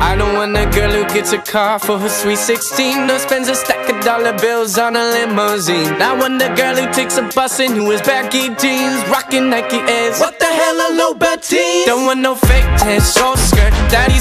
I don't want a girl who gets a car for her sweet 16 Or spends a stack of dollar bills on a limousine. I want a girl who takes a bus and who wears baggy jeans Rocking Nike Airs, what the hell are low tees? Don't want no fake tits, short skirt, daddy's